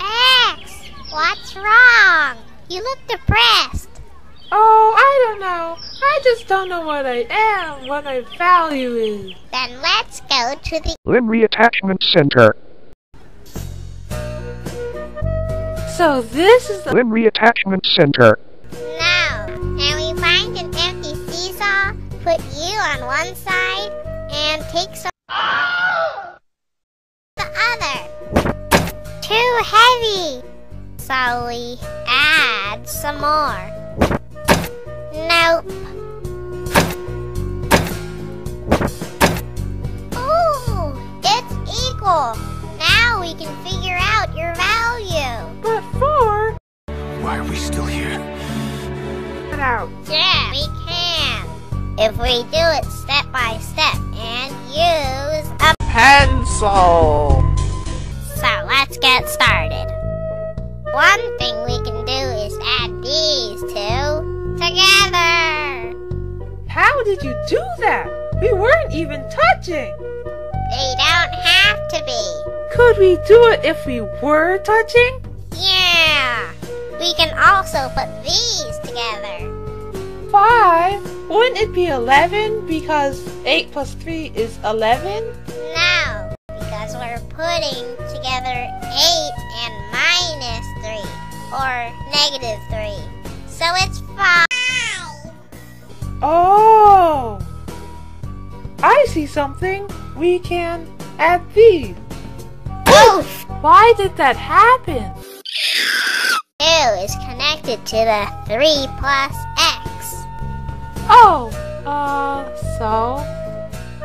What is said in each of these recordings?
X, what's wrong? You look depressed. Oh, I don't know. I just don't know what I am, what my value is. Then let's go to the Limb Reattachment Center. So this is the Limb Reattachment Center. now. And we find an empty seesaw, put you on one side, and take some heavy. So we add some more. Nope. Ooh, it's equal. Now we can figure out your value. but four. Why are we still here? Get out. Yeah, we can. If we do it step by step and use a. Pencil. So let's get started. Thing we can do is add these two together. How did you do that? We weren't even touching. They don't have to be. Could we do it if we were touching? Yeah. We can also put these together. Five. Wouldn't it be eleven because eight plus three is eleven? No, because we're putting together 8 and minus 3, negative 3. So it's 5. Oh. I see something. We can add these. Oof! Why did that happen? 2 is connected to the 3 plus x. Oh, uh, so?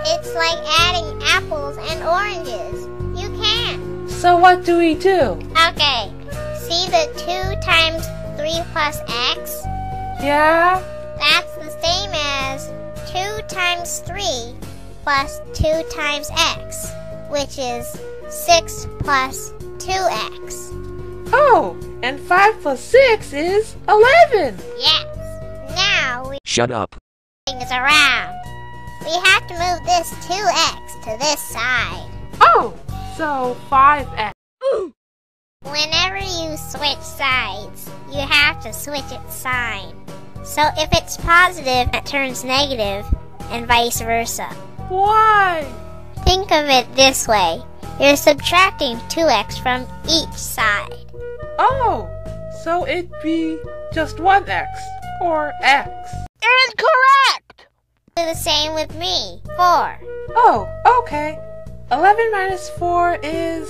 It's like adding apples and oranges. You can. So what do we do? Okay, see the 2 times 3 plus x? Yeah? That's the same as 2 times 3 plus 2 times x, which is 6 plus 2x. Oh, and 5 plus 6 is 11. Yes. Now we Shut up. things around. We have to move this 2x to this side. Oh, so 5x. Whenever you switch sides, you have to switch its sign. So if it's positive, it turns negative, and vice versa. Why? Think of it this way. You're subtracting 2x from each side. Oh, so it'd be just 1x or x. Incorrect! Do the same with me. 4. Oh, okay. 11 minus 4 is.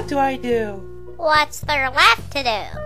What do I do? What's there left to do?